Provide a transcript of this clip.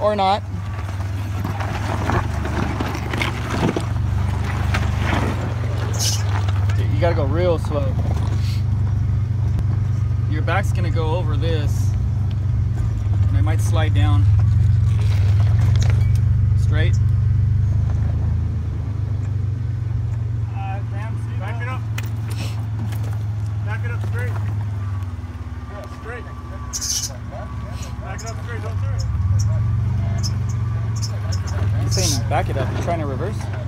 or not. Dude, you gotta go real slow. Your back's gonna go over this, and it might slide down. Straight. Uh, Back it up. Back it up straight. Yeah, straight. Back it up straight, don't turn. Back it up. You're trying to reverse.